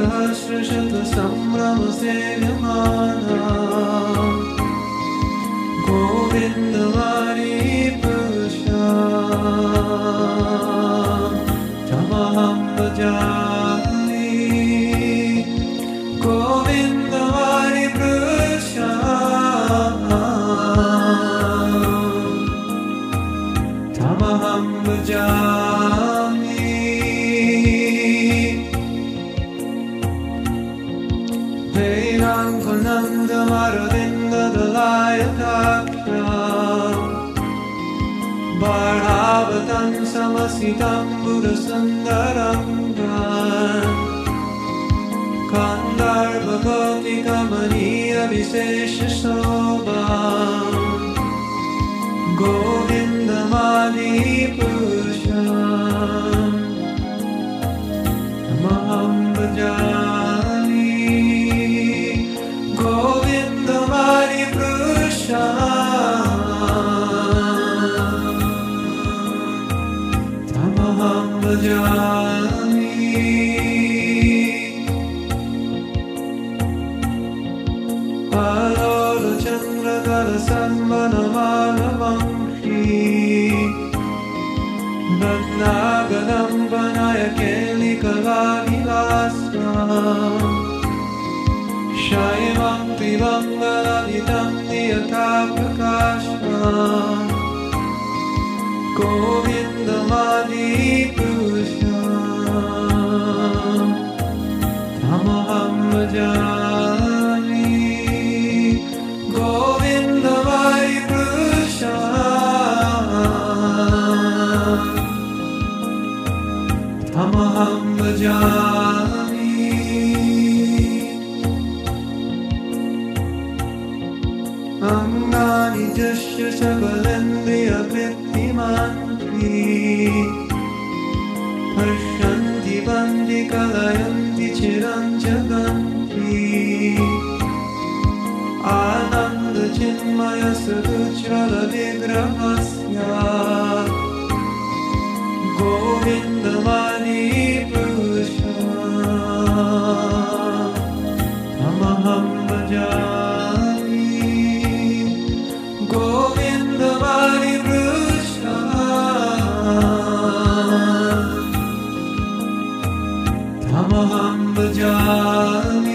लक्ष्मीसहस्रशतसम्भ्रमसेव्यमाना गोविन्दवारी पुरुषा तमहं भजामि 혼자 दिगङ्गदितं नियथा प्रकाशमान गोविन्दमादि पुरुषा अमहं जा Gracia. Govindavani Purusha. Tamaham Bhajani. Govindavani Purusha. Tamaham Bhajani.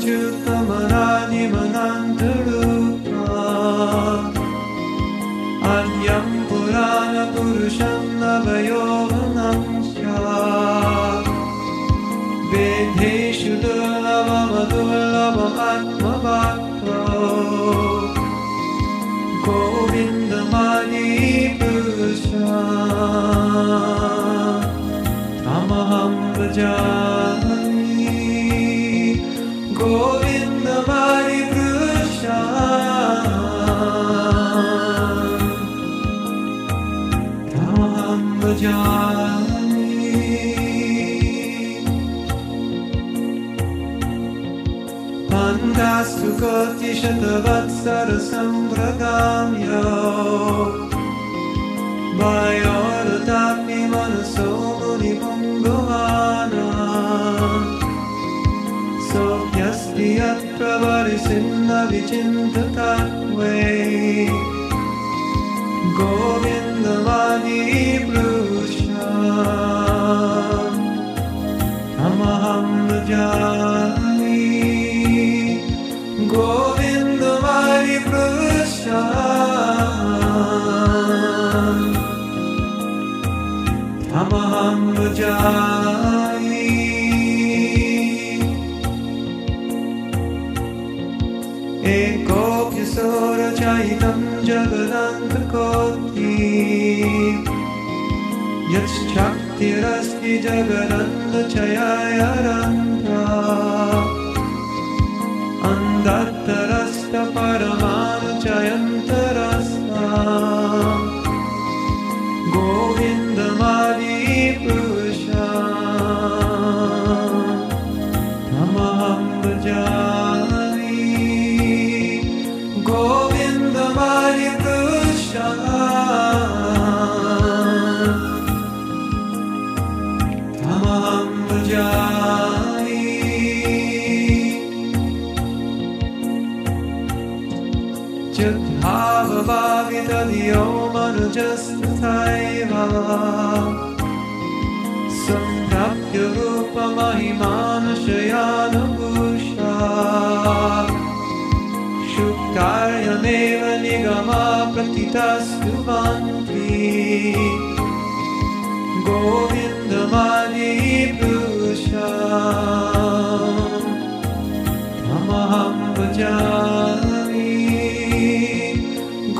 주님은 하나님은 안 들으나 안녕 불안한 부르셨나봐요 남자 베테슈 둘러봐마 둘러봐마 안마바토 고빈다 많이 부르셔 아마 한부자 जाए अन्धास्तु गतिशतवत्सरसम्भ्रगाम्य वायोरताग्नि मनसो मुनिपुङ्गवाना सौभ्यस्ति यत्प्रवरिसिन्नविचिन्ततात्वे गोविन्दवाणी ब्लू हम हम जानी। गोविंद वारी प्रशा हम हम जानी। एकोऽपि सौरचैतं जगदान्तकोऽपि यश्चिरस्ति जगदन्तचयरन्तान्धत्तरस्य परमा चयन्तरस्वा गोविन्दमालीपुरुषा ममहं जा मनुजस्तथैव सम्प्राप्य रूपमहिमानुशयानुभूषा शुक्तार्यमेव निगमा प्रतितस्तु मन्त्री गोविन्दमादिपुरुषा तमहं भजामि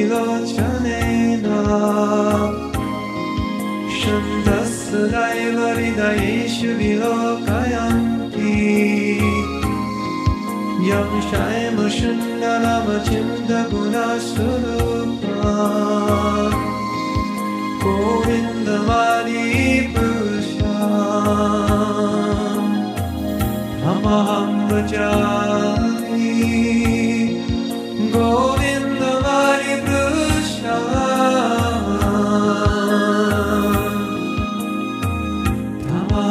प्रेमञ्जनाचरितवाप्तिविलोचनेन छन्दस्सदैव हृदय विलोक çay başında lavacımda günahsızlıklar Koyunda vali püşan Govinda vali püşan Ama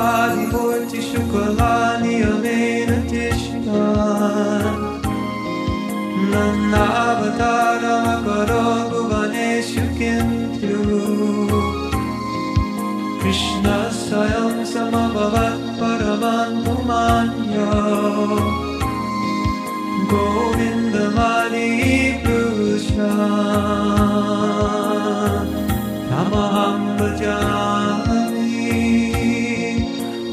شوكولادي وانتي شوكولادي علينا تشتان من عبتارا مكروب وبنشكنتو Krishna sayam samabhavat paraman mumanyo Govindamani Purusha. Namaham Bhajan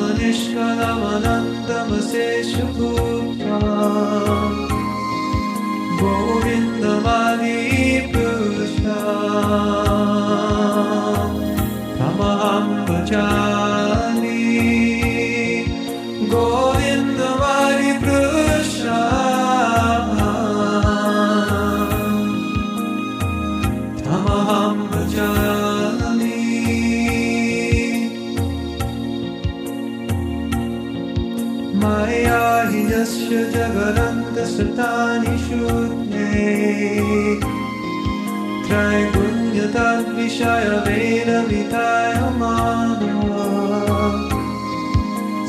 तद्धामनिष्कलमनन्तमशेषभूता गोविन्दमादिपुरुषा तमहं भजामि जगदन्तसतानि शून्ये। त्रैगुण्यतद्विषयवेदविताय मानवा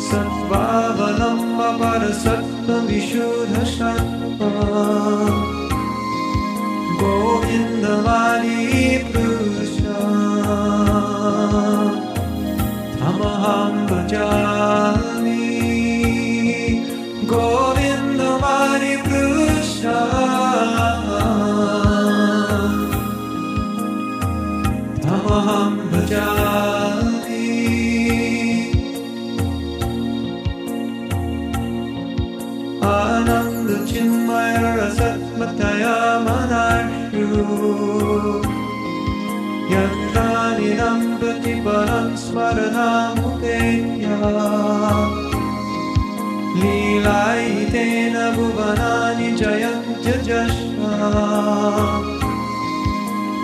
सत्त्वावलम्बपरसत्त्वविशुद्धसत्त्वा गोविन्दवादिपुरुषा तमहं भजामि गोविन्दवादिपुरुषा तमहं भजामि। आनन्दचिन्मयरसत्मतया मनाशु यन्तानिदं प्रतिपरं स्मरणामुपेया लीलायितेन भुवनानि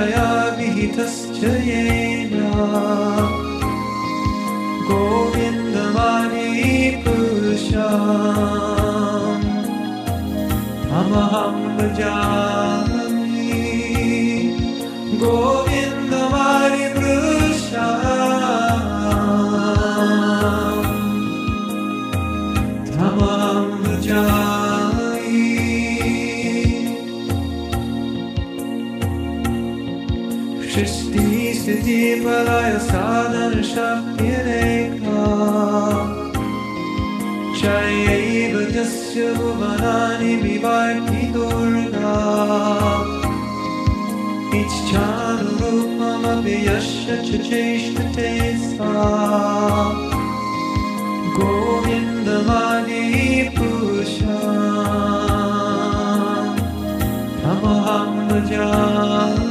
प्रभावनिचया विहितश्च येन गोविन्दवाणी पुरुषा अमहं भजामि। गोविन्दवारि Christi is the Himalaya Sadhana Shaktirekha Chayeva Jasya Bhuvanani Vivaki Durga Ichchana Rupama Vyasya Chacheshta Tesa Govindavani Pusha Tamaham Vajana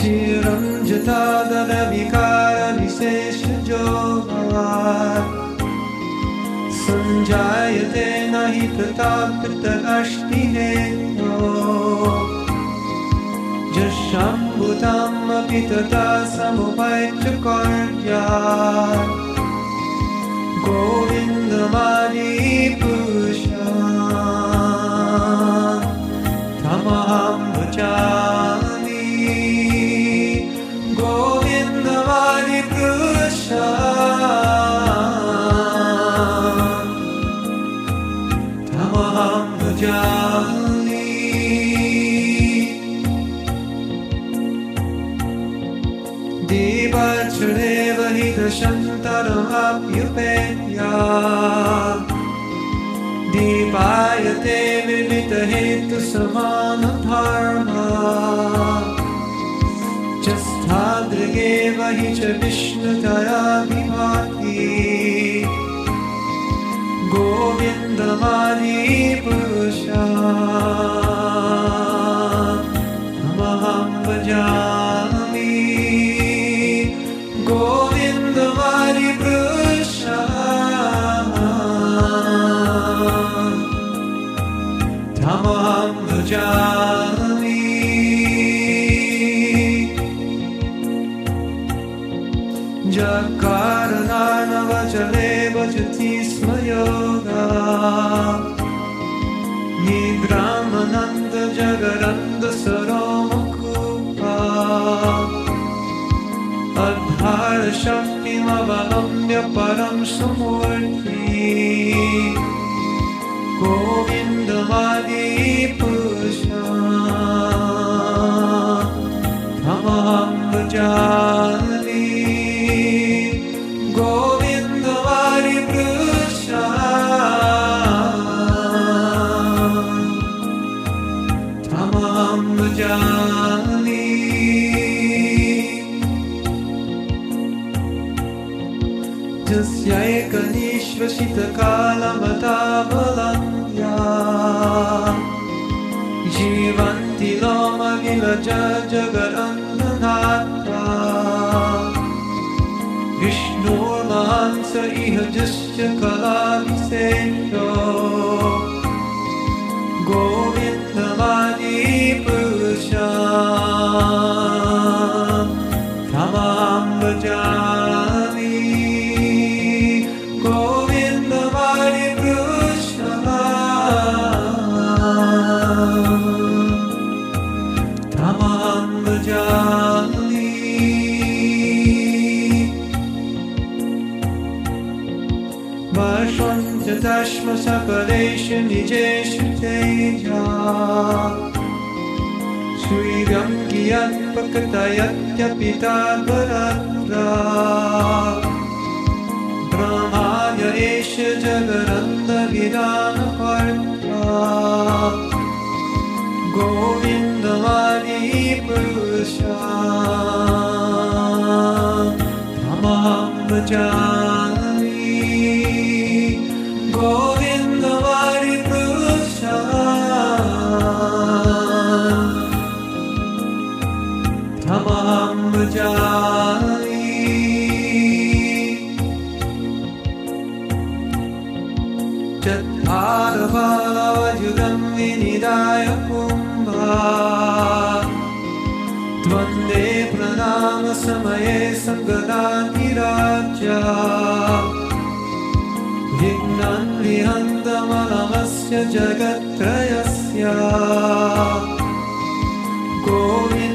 चिरं जतादलविकारविशेषजोगा सञ्जायते न हि प्रतापित अष्टिहेतो जशम्भुतामपि तथा समुपैच कर्या गोविन्दवादी पुरुषा। तमहं भजामि गोविन्दवादी पुरुषा विविधहेतुसमानधर्मा जस्थादृगेव हि च गोविन्दमादी पुरुषा। तमहं भजामि जगरन्द सरोमकूपा अद्धारशक्तिमवलम्ब्य परं सुमूर्ति गोविन्दवादी पुरुषा लोमविलज जगरन्धनात्रा विष्णोर्महंस इह जश्च कलाविशेषो कियत्पकतयत्यपिता वरत्रा ब्रह्माय एष जगरन्दविरानपर्था गोविन्दवादिपुरुषा तमां भजामि चत्वारभावयुगं विनिदाय कुम्भा द्वन्द्वे प्रणामसमये सङ्गदाधिराजा विघ्नं विहन्तमनमस्य जगत्त्रयस्य। गोविन्दवादिपुरुषा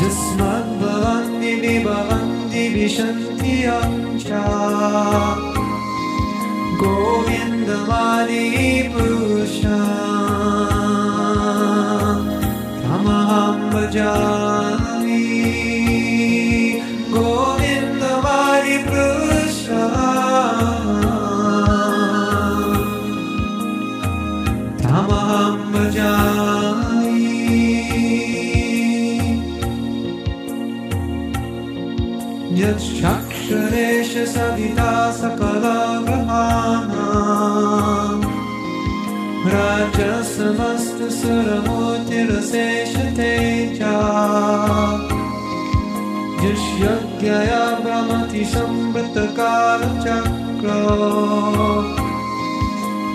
यस्मद्भवन्ति विभवन्ति विशन्ति तमहं भजामि। गोविन्दवादिपुरुषा तमहं यक्षरेश सविता सकलग्रहाणाम्। राजसमस्तसुरमोतिरशेषतेजा यज्ञया भ्रमति संवृतकालचक्र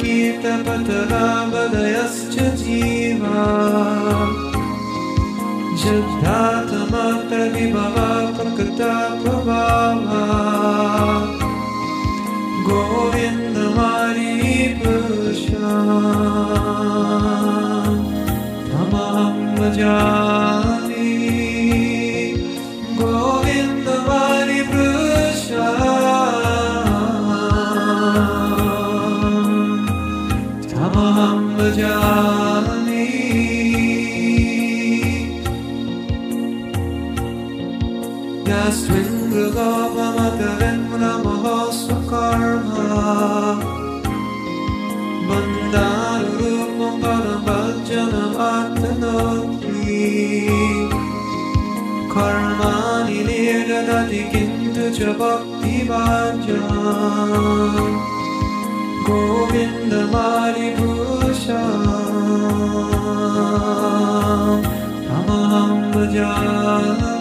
कीर्तपतरावदयश्च जीवा शुद्धातमात्रविभवापकृता प्रभावा गोविन्दमारी पुरुषा भजामि। ददति किन्तु च भक्तिवाचा गोविन्दमारिभूषा भजामि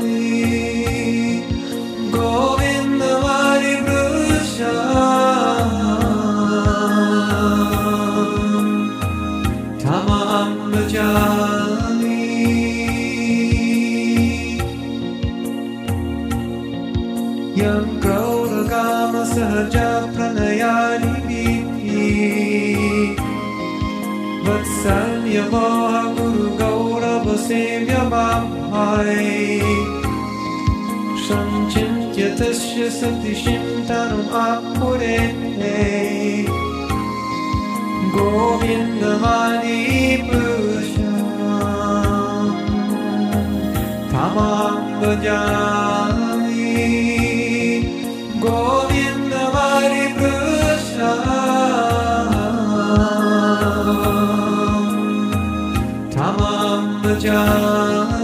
वत्सल्यमोह गुरुगौरवसेव्यमाभाय सञ्चिन्त्य तस्य सति चिन्तनम् आपुरे गोविन्दमानि पुरुषा तमां भजामि 家。